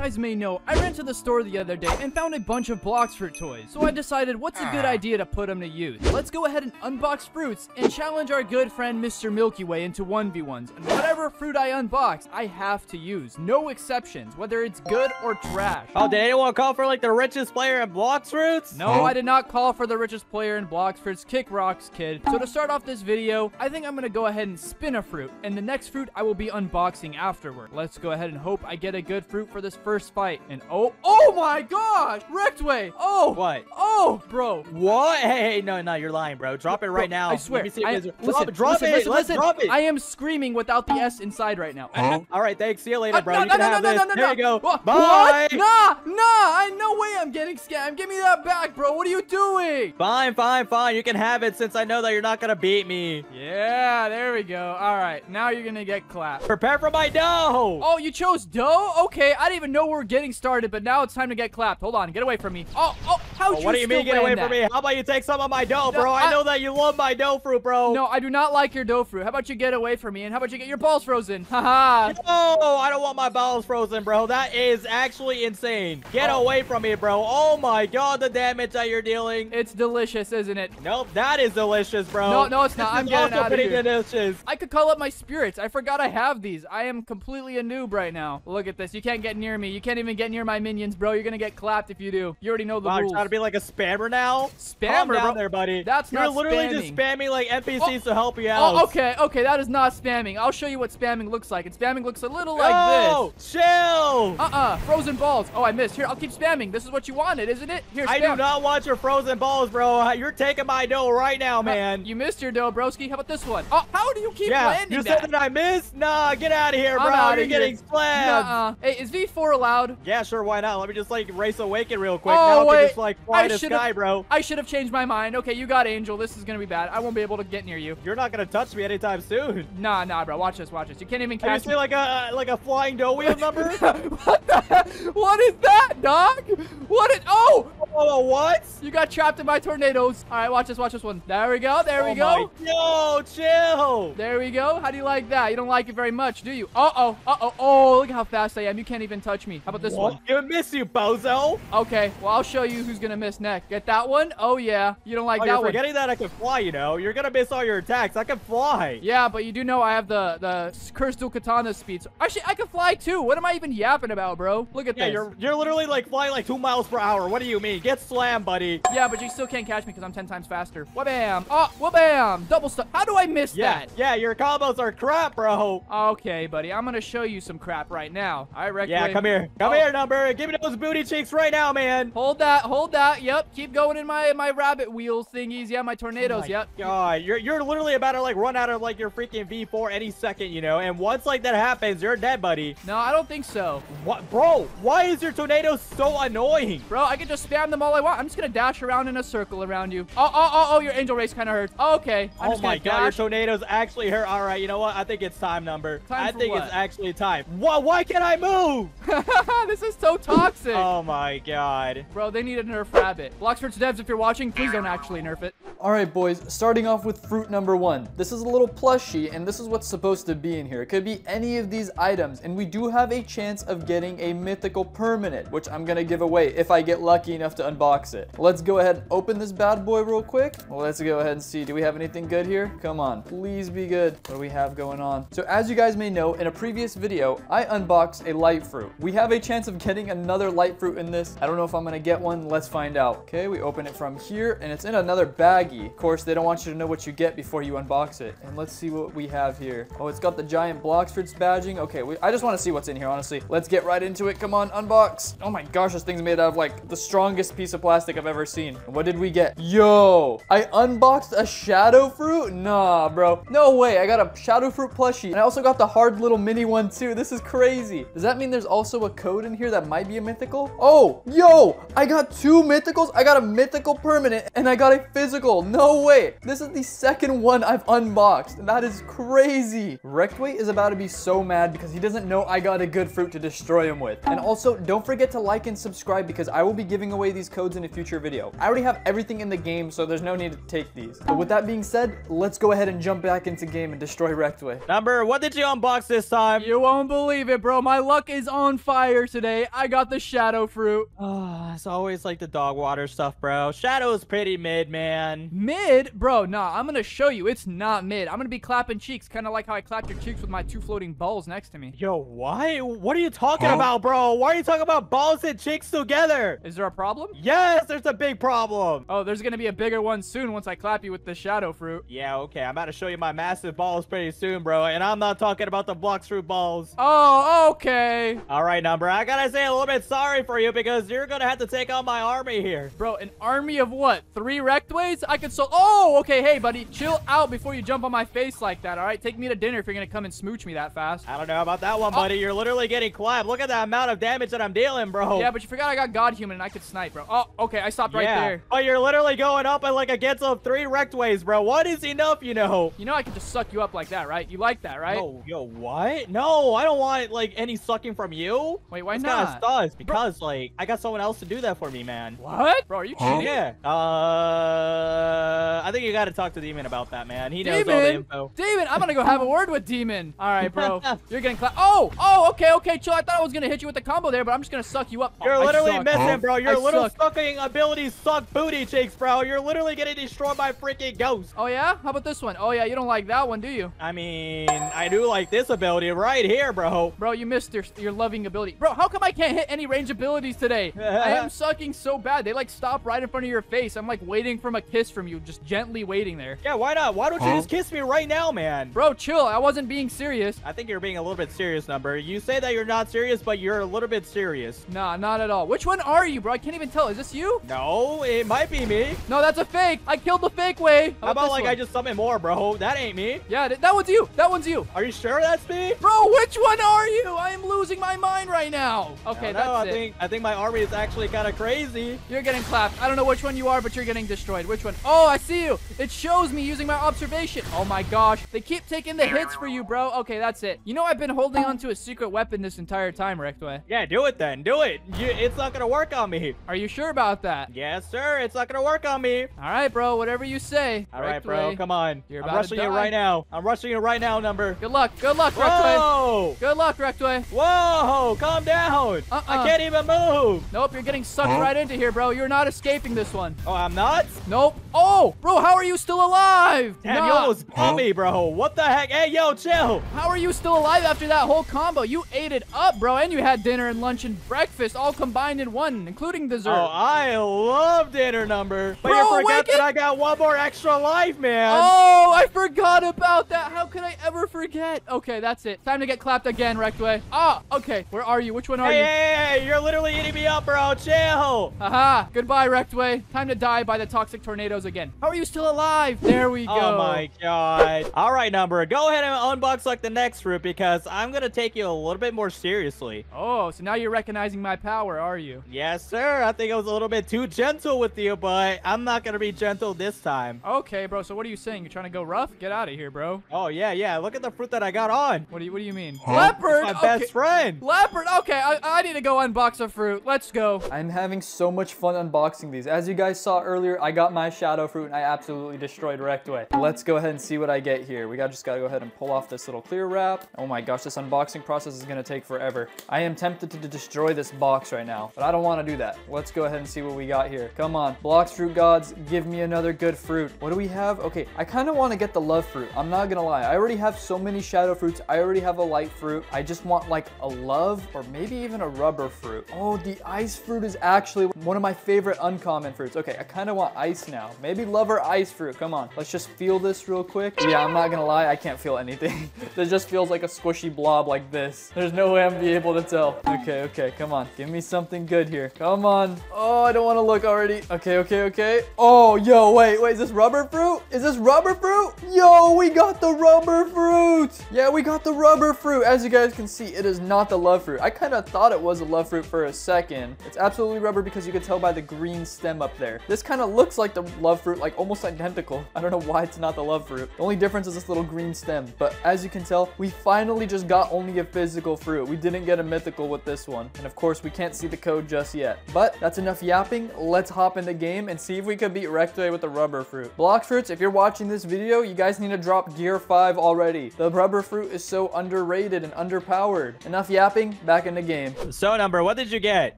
guys may know, I ran to the store the other day and found a bunch of Blox Fruit toys. So I decided what's a good ah. idea to put them to use. Let's go ahead and unbox fruits and challenge our good friend Mr. Milky Way into 1v1s. And whatever fruit I unbox, I have to use. No exceptions, whether it's good or trash. Oh, did anyone call for like the richest player in Blox Fruits? No, I did not call for the richest player in Blox Fruits. Kick rocks, kid. So to start off this video, I think I'm going to go ahead and spin a fruit. And the next fruit I will be unboxing afterward. Let's go ahead and hope I get a good fruit for this first fight. And oh, oh my gosh! Rektway! Oh! What? Oh, bro. What? Hey, hey, no, no, you're lying, bro. Drop it right Bro, now. I swear. Let me see I, listen, drop, it, drop listen, it. listen, Let's listen. drop it. I am screaming without the S inside right now. All right, thanks. See you later, Uh, bro. no, you no, no, no, this. no, no, there no. you go. What? Bye. What? Nah, nah. I no way I'm getting scammed. Give me that back, bro. What are you doing? Fine, fine, fine. You can have it since I know that you're not gonna beat me. Yeah, there we go. All right, now you're gonna get clapped. Prepare for my dough. Oh, you chose dough? Okay, I didn't even know we were getting started, but now it's time to get clapped. Hold on, get away from me. Oh, oh, how'd Oh, you what do you mean get away land from me? How about you take some of my dough, No, bro? I, I- know that you love my dough fruit, bro. No, I do not like your dough fruit. How about you get away from me, and how about you get your balls frozen? Haha. No, I don't want my balls frozen, bro. That is actually insane. Get Oh. away from me, bro. Oh my god, the damage that you're dealing. It's delicious, isn't it? Nope, that is delicious, bro. No, no, it's This not. I'm is getting outta pretty here. delicious. I could call up my spirits. I forgot I have these. I am completely a noob right now. Look at this. You can't get near me. You can't even get near my minions, bro. You're gonna get clapped if you do. You already know the Wow, you're rules. trying to be like a spammer now? Spammer, Calm down bro. there, buddy. That's You're not literally just spamming. spamming like NPCs to help you out. Oh, okay, okay. That is not spamming. I'll show you what spamming looks like. And spamming looks a little like this. chill. Uh-uh. Frozen balls. Oh, I missed. Here, I'll keep spamming. This is what you wanted, isn't it? Here, spam. I do not want your frozen balls, bro. You're taking my dough right now, Uh, man. You missed your dough, broski. How about this one? Oh, how do you keep yeah, landing you that? said that I missed? Nah, get out of here, bro. You're here. getting slammed. Nuh-uh. Hey, is V4 allowed? Yeah, sure, why not? Let me just like race awaken real quick. Oh, now I wait. just like fly I to sky, bro. I should have changed my mind. Okay, you got Angel. This is gonna be bad. I won't be able to get near you. You're not gonna touch me anytime soon. Nah, nah, bro. Watch this, watch this. You can't even Have you catch me. like a like a flying dough wheel number? what the heck? What is that, dog? What is... Oh! Oh, what? You got trapped in my tornadoes. All right, watch this, watch this one. There we go, there we Oh go. my- Yo, chill. There we go. How do you like that? You don't like it very much, do you? Uh-oh, uh-oh. Oh, look how fast I am. You can't even touch me. How about this What? one? You miss you, bozo. Okay, well, I'll show you who's gonna miss next. Get that one? Oh, yeah. You don't like Oh, that you're one. forgetting that I can fly, you know? You're gonna miss all your attacks. I can fly. Yeah, but you do know I have the the cursed dual katana speed. So actually, I can fly too. What am I even yapping about, bro? Look at Yeah, this. you're you're literally like flying like two miles per hour. What do you mean? Get slammed, buddy. Yeah, but you still can't catch me because I'm 10 times faster. Wha-bam. Oh, wha-bam. Double stuff. How do I miss Yeah, that? yeah, your combos are crap, bro. Okay, buddy. I'm going to show you some crap right now. All right, Rex. Yeah, come here. Come Oh. here, number. Give me those booty cheeks right now, man. Hold that. Hold that. Yep. Keep going in my my rabbit wheels thingies. Yeah, my tornadoes. Oh my yep. God, you're you're literally about to like run out of like your freaking V4 any second, you know. And once like that happens, you're dead, buddy. No, I don't think so. What, bro? Why is your tornado so annoying? Bro, I can just spam them all I want. I'm just going to dash around in a circle around you. Oh, oh, oh, oh, your angel race kind of hurts. Oh, okay. I'm oh just my gonna God, your dash. tornadoes actually hurt. All right, you know what? I think it's time, number. Time I for think what? it's actually time. Why? Why can't I move? this is so toxic. oh my God. Bro, they need a nerf rabbit. Blox Fruits devs, if you're watching, please don't actually nerf it. All right, boys, starting off with fruit number one. This is a little plushie, and this is what's supposed to be in here. It could be any of these items, and we do have a chance of getting a mythical permanent, which I'm gonna give away if I get lucky enough to unbox it. Let's go ahead and open this bad boy real quick. Let's go ahead and see. Do we have anything good here? Come on, please be good. What do we have going on? So as you guys may know, in a previous video, I unboxed a light fruit. We have a chance of getting another light fruit in this. I don't know if I'm gonna get one. Let's find out. Okay, we open it from here, and it's in another baggie. Of course, they don't want you to know what you get before you unbox it. And let's see what we have here. Oh, it's got the giant Blox Fruits badging. Okay, we, I just want to see what's in here, honestly. Let's get right into it. Come on, unbox. Oh my gosh, this thing's made out of like the strongest piece of plastic I've ever seen. What did we get? Yo, I unboxed a shadow fruit? Nah, bro. No way. I got a shadow fruit plushie. And I also got the hard little mini one too. This is crazy. Does that mean there's also a code in here that might be a mythical? Oh, yo, I got two mythicals. I got a mythical permanent and I got a physical. No way. This is the second one I've unboxed. That is crazy. Rektway is about to be so mad because he doesn't know I got a good fruit to destroy him with. And also, don't forget to like and subscribe because I will be giving away these these codes in a future video. I already have everything in the game, so there's no need to take these. But with that being said, let's go ahead and jump back into game and destroy Rektway. Number, what did you unbox this time? You won't believe it, bro. My luck is on fire today. I got the shadow fruit. Oh, it's always like the dog water stuff, bro. Shadow's pretty mid, man. Mid? Bro, nah, I'm gonna show you. It's not mid. I'm gonna be clapping cheeks, kind of like how I clapped your cheeks with my two floating balls next to me. Yo, why? What are you talking about, bro? Why are you talking about balls and cheeks together? Is there a problem? Yes, there's a big problem. Oh, there's gonna be a bigger one soon once I clap you with the shadow fruit. Yeah, okay. I'm about to show you my massive balls pretty soon, bro. And I'm not talking about the Blox Fruit balls. Oh, okay. All right, Number. I gotta say a little bit sorry for you because you're gonna have to take on my army here. Bro, an army of what? Three Rektways? I could so- Oh, okay. Hey, buddy. Chill out before you jump on my face like that, all right? Take me to dinner if you're gonna come and smooch me that fast. I don't know about that one, oh. buddy. You're literally getting clapped. Look at the amount of damage that I'm dealing, bro. Yeah, but you forgot I got God Human and I could snipe, bro. Oh, okay. I stopped right yeah. there. Oh, you're literally going up and like against of three Rektways, bro. What is enough, you know? You know I could just suck you up like that, right? You like that, right? Oh, yo, what? No, I don't want like any sucking from you. Wait, why That's not? kind of sus because like I got someone else to do that for me, man. What? Bro, are you cheating? Yeah. Uh, I think you got to talk to Demon about that, man. He knows all the Demon? info. Demon, I'm gonna go have a word with Demon. All right, bro. You're getting clapped. Oh, oh, okay, okay, chill. I thought I was gonna hit you with the combo there, but I'm just gonna suck you up. Oh, You're I literally suck. missing, bro. Your I little suck. sucking abilities suck booty cheeks, bro. You're literally getting destroyed by freaking ghosts. Oh yeah? How about this one? Oh yeah, you don't like that one, do you? I mean, I do like this ability right here, bro. Bro, you missed your, your loving ability. Bro, how come I can't hit any range abilities today? I am sucking so bad. They like stop right in front of your face. I'm like waiting from a kiss from you, just gently waiting there. Yeah, why not? Why don't you just kiss me right now, man? Bro, chill. I wasn't being serious. I think you're being a little bit serious, number. You say that you're not serious, but you're a little bit serious. Nah, not at all. Which one are you, bro? I can't even tell. Is this you? No, it might be me. No, that's a fake. I killed the fake way. How about this like one? I just summon more, bro? That ain't me. Yeah, th- that one's you. That one's you. Are you sure that's me? Bro, which one are you? I am losing my mind right now. Okay, that's I it. think I think my army is actually kind of crazy. You're getting clapped. I don't know which one you are, but you're getting destroyed. Which one? Oh, I see you. It shows me using my observation. Oh my gosh. They keep taking the hits for you, bro. Okay, that's it. You know I've been holding on to a secret weapon this entire time, Rektway. Yeah, do it then. Do it. You, it's not gonna work on me. Are you sure about that? Yes, sir. It's not gonna work on me. All right, bro. Whatever you say. All right, bro. Come on. You're I'm about to rushing you right now. I'm rushing you right now, number. Good luck. Good luck, Rektway. Whoa! Good luck, Rektway. Whoa! Calm down. Uh-uh. I can't even move. Nope, you're getting sucked right into here, bro. You're not escaping this one. Oh, I'm not. Nope. Oh, bro, how are you still alive? Damn, you Nah. almost got me, bro. What the heck? Hey, yo, chill. How are you still alive after that whole combo? You ate it up, bro, and you had dinner and lunch and breakfast all combined in one, including dessert. Oh, I love dinner number. But Bro, you forgot that I got one more extra life, man. Oh, I forgot about that. How could I ever forget? Okay, that's it. Time to get clapped again, Rektway. Ah, okay. Where are you? Which one are Hey, you? hey, hey, you're literally eating me up, bro. Chill. Haha. Goodbye, Rektway. Time to die by the toxic tornadoes again. How are you still alive? There we go. Oh my god. All right, number. Go ahead and unbox like the next fruit because I'm gonna take you a little bit more seriously. Oh, so now you're recognizing my power, are you? Yes, sir. I think I was a little bit too gentle with you, but I'm not gonna be gentle this time. Okay, bro. So what are you saying? You're trying to go rough? Get out of here, bro. Oh yeah, yeah. Look at the fruit that I got on. What do you What do you mean? It's Leopard. my okay. best friend. Leopard. Okay, I, I need to go unbox a fruit. Let's go. I'm having so much fun unboxing these. As you guys saw earlier, I got my shadow fruit and I absolutely destroyed Rektway. Let's go ahead and see what I get here. We got just gotta go ahead and pull off this little clear wrap. Oh my gosh, this unboxing process is gonna take forever. I am tempted to destroy this box right now, but I don't wanna do that. Let's go ahead and see what we got here. Come on, Blox fruit gods, give me another good fruit. What do we have? Okay, I kinda wanna get the love fruit. I'm not gonna lie. I already have so many shadow fruits. I already have a light fruit. I just want like a love or maybe even a rubber fruit. Oh, the ice fruit is actually one of my favorite uncommon fruits. Okay, I kind of want ice now. Maybe love or ice fruit. Come on, let's just feel this real quick. Yeah, I'm not gonna lie, I can't feel anything. this just feels like a squishy blob like this. There's no way I'm gonna be able to tell. Okay, okay, come on. Give me something good here. Come on. Oh, I don't want to look already. Okay, okay, okay. Oh, yo, wait, wait, is this rubber fruit? Is this rubber fruit? Yo, we got the rubber fruit. Yeah, we got the rubber fruit. As you guys can see, it is not the love fruit. I kind of thought it was a love fruit for a second. It's absolutely rubber because you can tell by the green stem up there. This kind of looks like the love fruit, like almost identical. I don't know why it's not the love fruit. The only difference is this little green stem. But as you can tell, we finally just got only a physical fruit. We didn't get a mythical with this one. And of course, we can't see the code just yet. But that's That's enough yapping. Let's hop in the game and see if we could beat Rektway with the rubber fruit. Blox Fruits, if you're watching this video, you guys need to drop gear 5 already. The rubber fruit is so underrated and underpowered. Enough yapping, back in the game. So number, what did you get?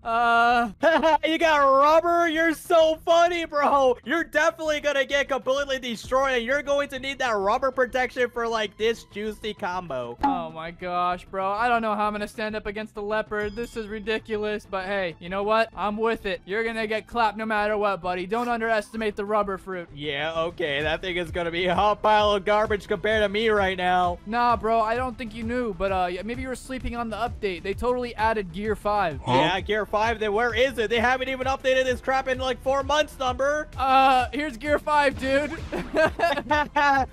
Uh, you got rubber? You're so funny, bro. You're definitely gonna get completely destroyed and you're going to need that rubber protection for like this juicy combo. oh my gosh, bro. I don't know how I'm gonna stand up against the leopard. This is ridiculous, but hey, you know what? I'm with it. You're gonna get clapped no matter what, buddy. Don't underestimate the rubber fruit. Yeah, okay. That thing is gonna be a hot pile of garbage compared to me right now. Nah, bro, I don't think you knew, but uh, maybe you were sleeping on the update. They totally added Gear 5. Yeah, Gear 5, then where is it? They haven't even updated this crap in like four months, number. Uh, here's Gear 5, dude.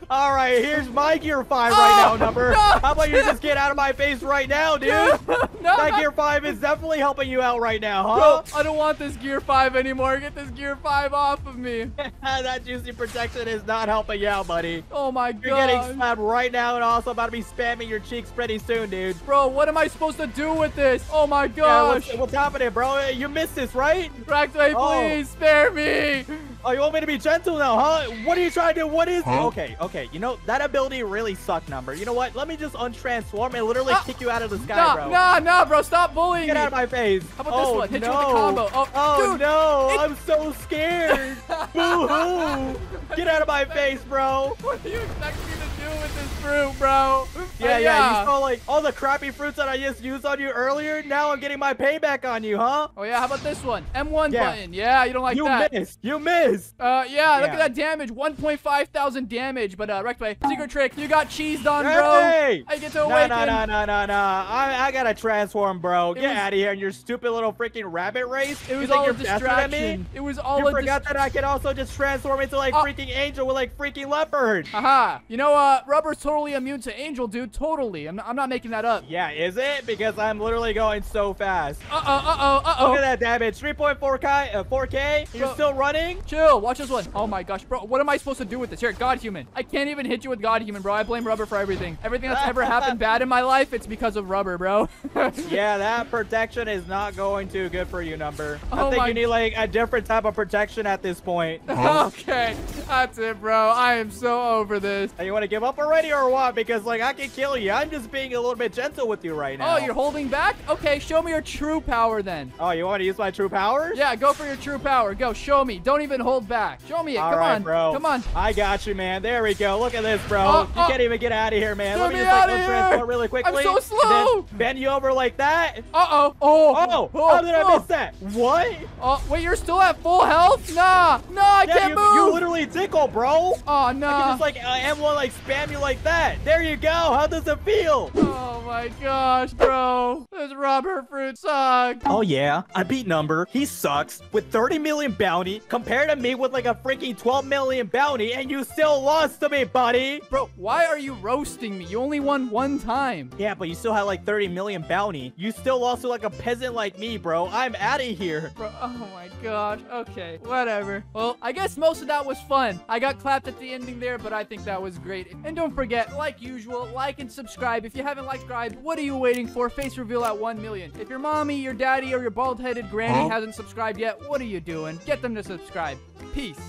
All right, here's my Gear 5 right Oh, now, number. no. How about you just get out of my face right now, dude? no, That Gear 5 is definitely helping you out right now, huh? Bro, I don't want this Gear 5 anymore. Get this Gear 5 off of me. that juicy protection is not helping you out, buddy. Oh my God. You're getting slapped right now and also about to be spamming your cheeks pretty soon, dude. Bro, what am I supposed to do with this? Oh my Yeah, gosh. what's, what's happening, bro? You missed this, right? Oh. please spare me. Oh, you want me to be gentle now, huh? What are you trying to do? What is... Okay, okay. You know, that ability really sucked, number. You know what? Let me just untransform and literally Ah. kick you out of the sky, Nah, bro. nah, nah, bro. Stop bullying Get me. out of my face. How about this one? Hit you with the combo. Oh, dude, no. it- I'm so scared. Boo-hoo. Get out of my face, bro. What do you expect me to do with this fruit, bro? Yeah, Uh, yeah, You saw like all the crappy fruits that I just used on you earlier. Now I'm getting my payback on you, huh? Oh yeah, how about this one? M1 Yeah. button. Yeah, you don't like you that. You missed. You missed. Uh, yeah, look Yeah. at that damage. 1.5 thousand damage. But, uh, Rektway, secret trick. You got cheesed on, bro. Hey! I get to No, awaken. no, no, no, no, no. I, I gotta transform, bro. It Get was- out of here in your stupid little freaking rabbit race. It was think all a you're faster than me? distraction. It was all You a forgot that I can also just transform into like Oh. freaking angel with like freaking leopard. Haha. You know, uh, Rubber's totally immune to Angel, dude. Totally. I'm not, I'm not making that up. Yeah, is it? Because I'm literally going so fast. Uh-oh, uh-oh, uh-oh. Look at that damage. 3.4k, uh, 4k. You're Bro. still running? Chill. Watch this one. Oh my gosh, bro. What am I supposed to do with this? Here, God Human. I can't even hit you with God Human, bro. I blame Rubber for everything. Everything that's ever happened bad in my life, it's because of Rubber, bro. Yeah, that protection is not going too good for you, number. I Oh think my- you need like a different type of protection at this point. okay. That's it, bro. I am so over this. Hey, you want to give up already or what? Because like I can kill you. I'm just being a little bit gentle with you right now. Oh, you're holding back? Okay, show me your true power then. Oh, you want to use my true powers? Yeah, go for your true power. Go, show me. Don't even hold back. Show me it. All Come right, on. bro. Come on. I got you, man. There we go. Look at this, bro. Oh, you oh. can't even get out of here, man. Get Let me me just like transform really quickly. so slow. bend you over like that. Uh-oh. Oh. Oh, how did I oh. miss that? What? Oh, wait, you're still at full health? Nah. Nah, I Yeah, can't you, move. you literally tickle, bro. oh, I nah. can just like uh, M1 like spam you like that. There you go. How does it feel? Oh my gosh, bro. This rubber fruit sucks. Oh yeah, I beat Number. He sucks with 30 million bounty compared to me with like a freaking 12 million bounty, and you still lost to me, buddy. Bro, why are you roasting me? You only won one time. Yeah, but you still had like 30 million bounty. You still lost to like a peasant like me, bro. I'm out of here. Bro, oh my gosh. Okay, whatever. Well, I guess most of that was fun. I got clapped at the ending there, but I think that was great. And don't forget, like usual, like and subscribe. If you haven't liked, subscribed, what are you waiting for? Face reveal at 1 million. If your mommy, your daddy, or your bald-headed granny hasn't subscribed yet, what are you doing? Get them to subscribe. Peace.